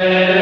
Eh...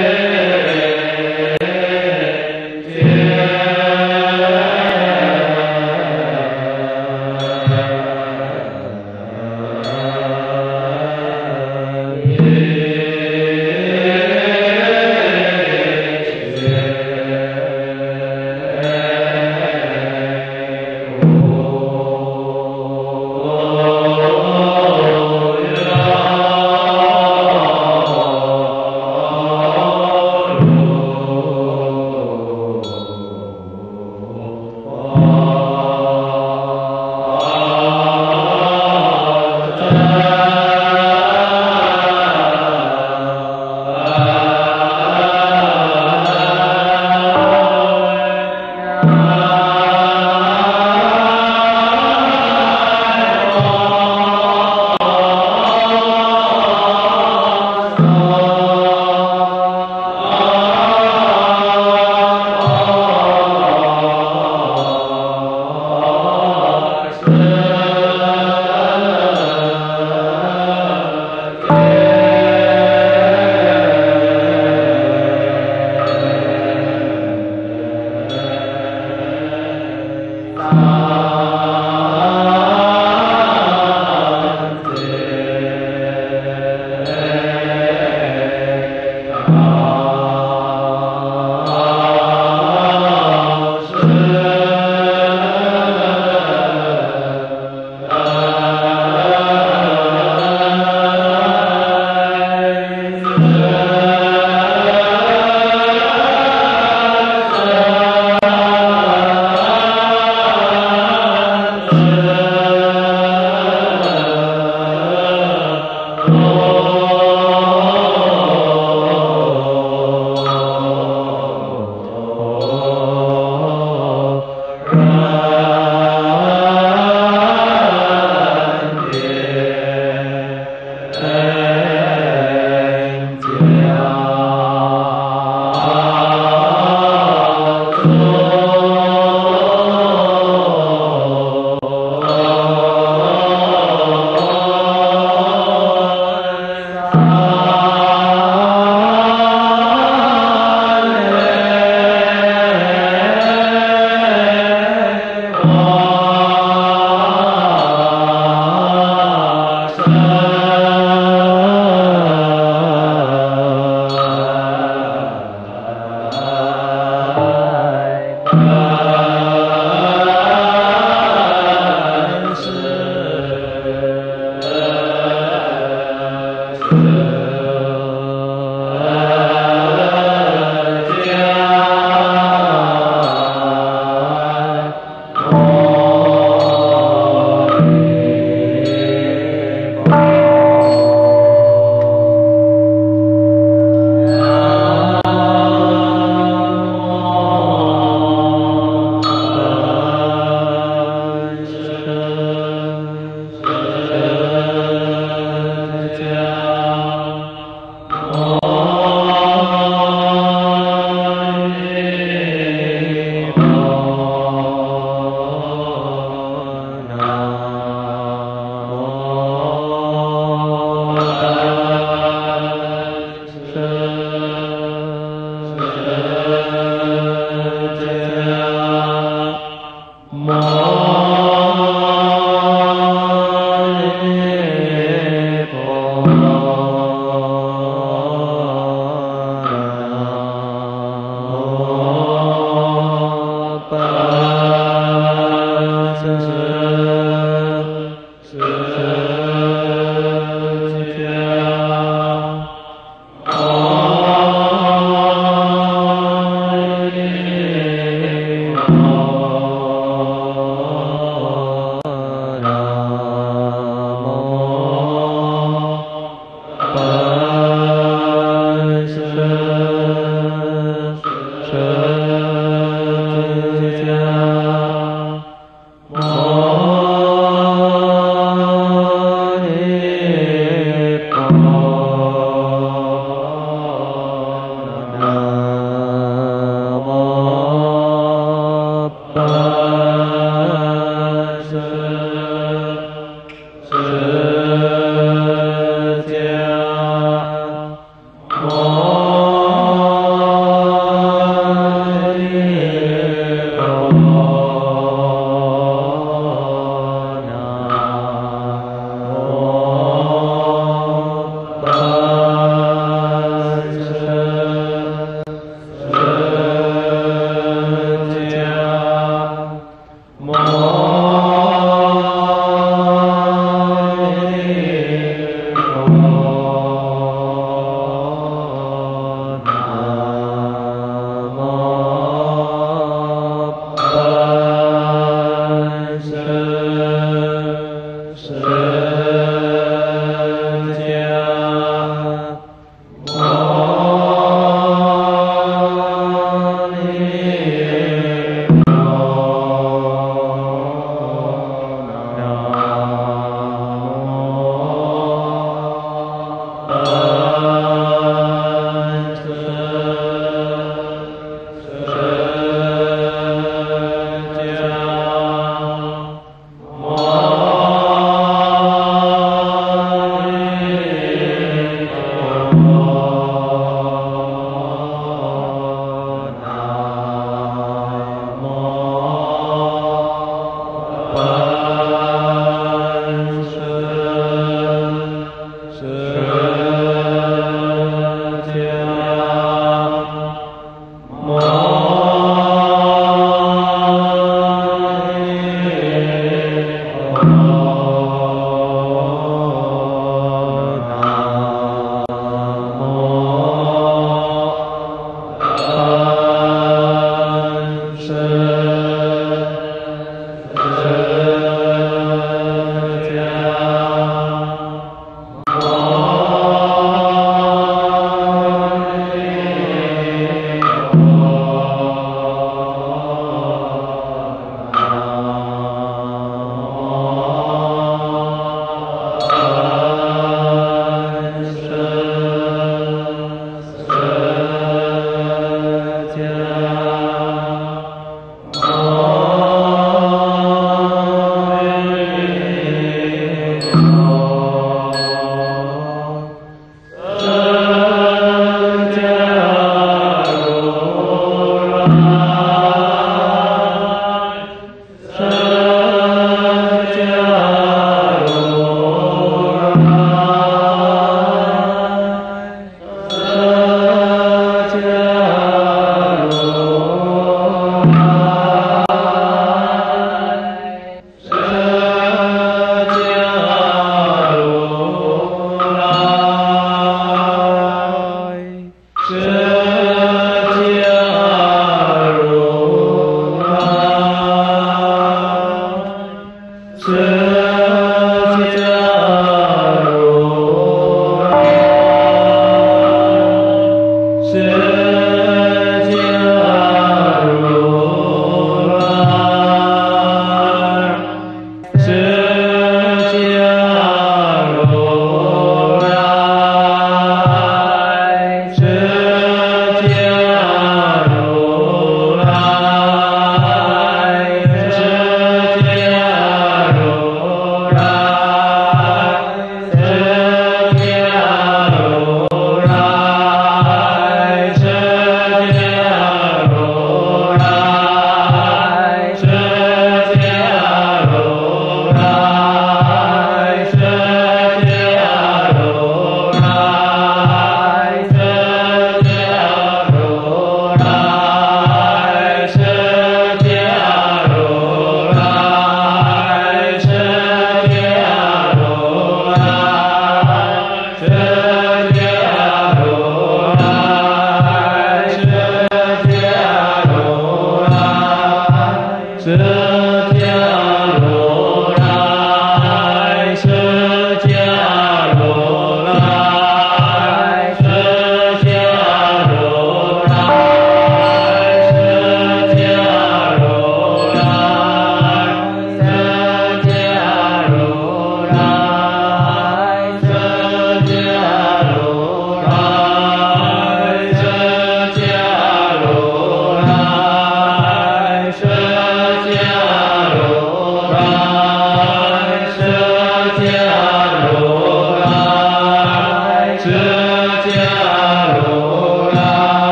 Yeah.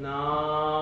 No.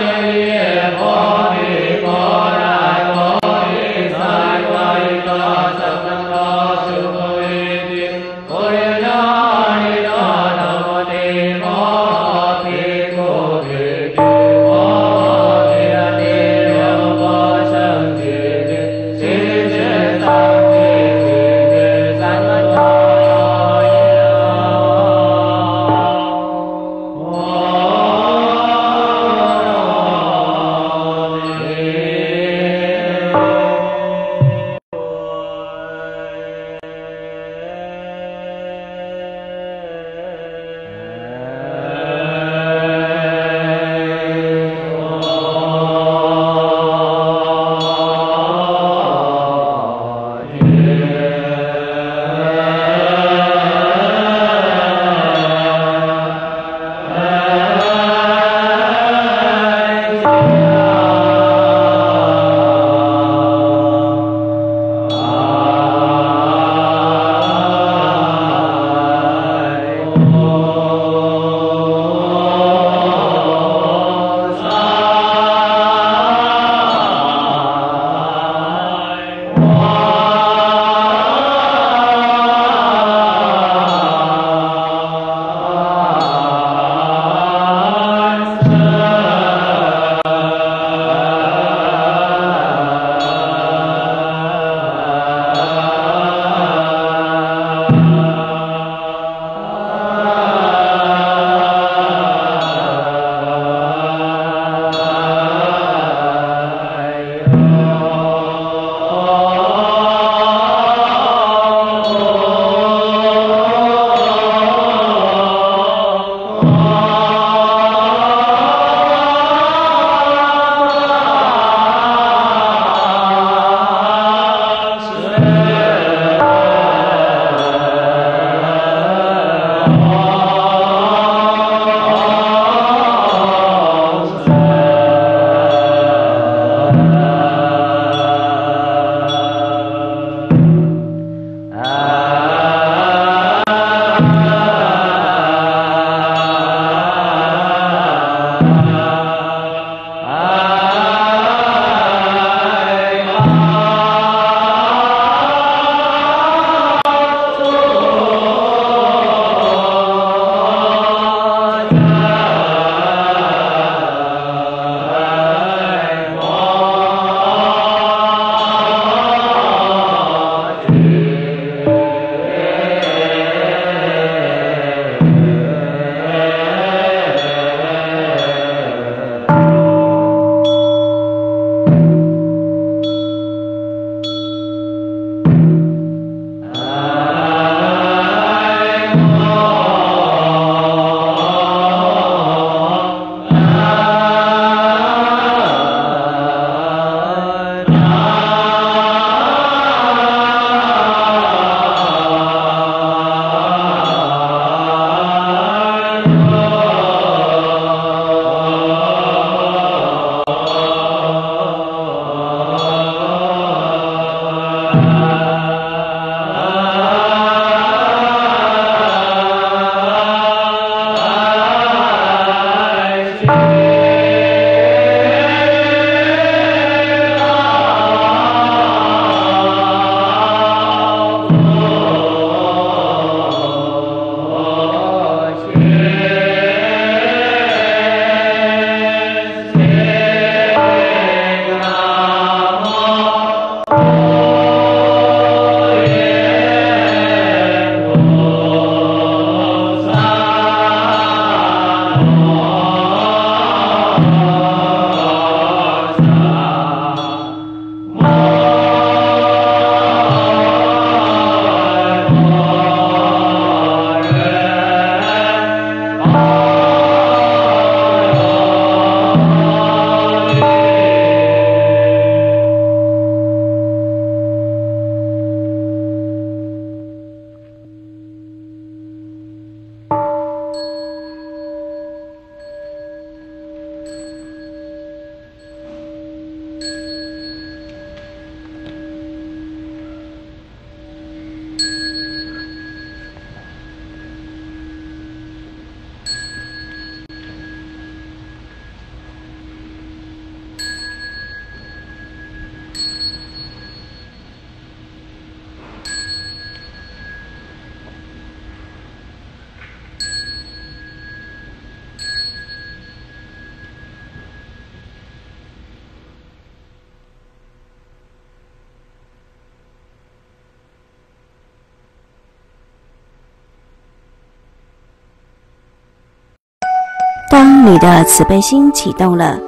يليه 当你的慈悲心启动了